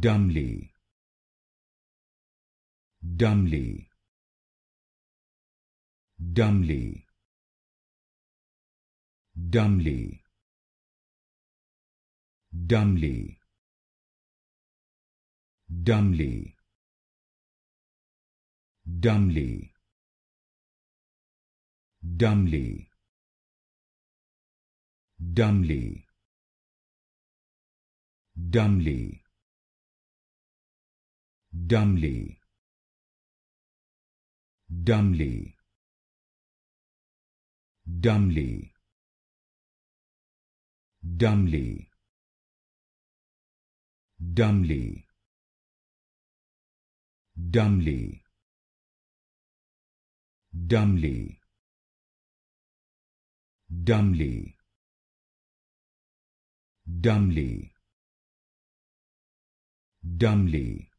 dumbly dumbly dumbly dumbly dumbly dumbly dumbly dumbly dumbly dumbly dumbly dumbly dumbly dumbly dumbly dumbly dumbly dumbly dumbly dumbly